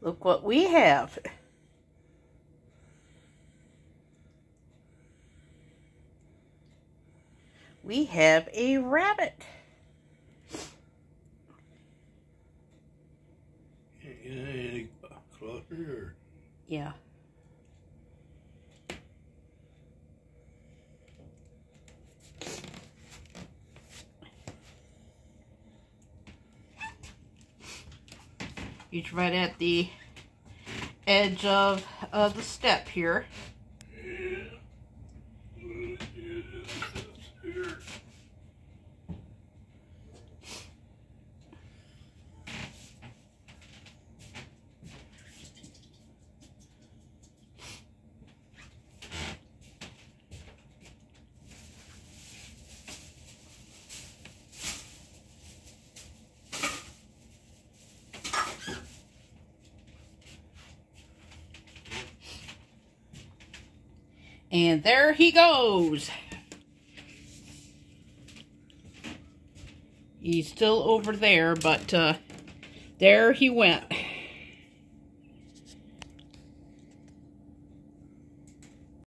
Look what we have. We have a rabbit. Yeah. He's right at the edge of, of the step here. And there he goes. He's still over there, but uh, there he went.